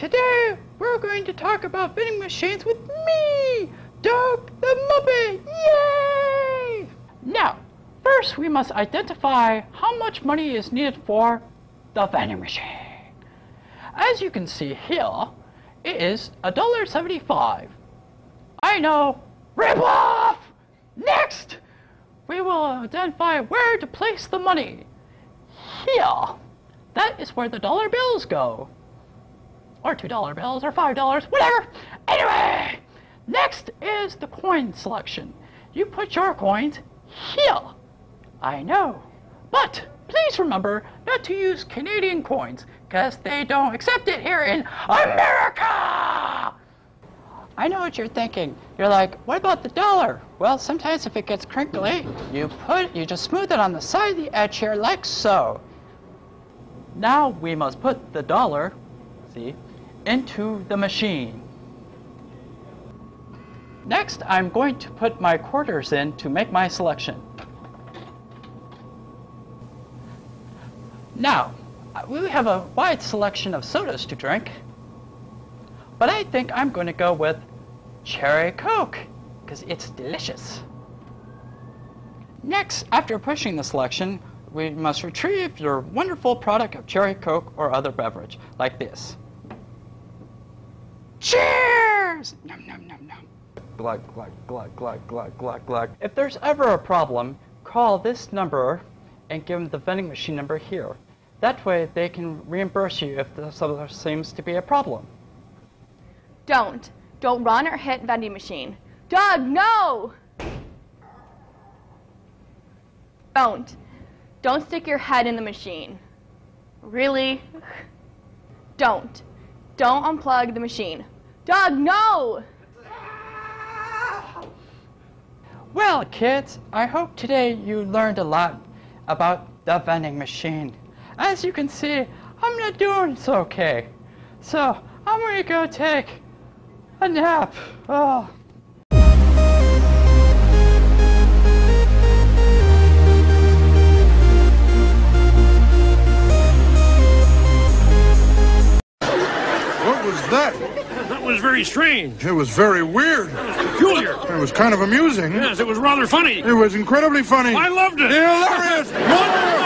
Today, we're going to talk about vending machines with me, Doug the Muppet. Yay! Now, first we must identify how much money is needed for the vending machine. As you can see here, it is $1.75. I know, rip off! Next, we will identify where to place the money. Here, that is where the dollar bills go or two dollar bills or five dollars, whatever. Anyway, next is the coin selection. You put your coins here. I know, but please remember not to use Canadian coins because they don't accept it here in America. I know what you're thinking. You're like, what about the dollar? Well, sometimes if it gets crinkly, you put, you just smooth it on the side of the edge here like so. Now we must put the dollar, see, into the machine. Next, I'm going to put my quarters in to make my selection. Now, we have a wide selection of sodas to drink, but I think I'm going to go with Cherry Coke, because it's delicious. Next, after pushing the selection, we must retrieve your wonderful product of Cherry Coke or other beverage, like this. Cheers! Nom, nom, nom, nom. Glug, glug, glug, glug, glug, glug, glug. If there's ever a problem, call this number and give them the vending machine number here. That way they can reimburse you if there seems to be a problem. Don't. Don't run or hit vending machine. Doug, no! Don't. Don't stick your head in the machine. Really? Don't. Don't unplug the machine. Doug, no! Well, kids, I hope today you learned a lot about the vending machine. As you can see, I'm not doing so okay. So, I'm gonna go take a nap. Oh. Was very strange. It was very weird. Peculiar. It was kind of amusing. Yes, it was rather funny. It was incredibly funny. I loved it. Hilarious! Wonderful!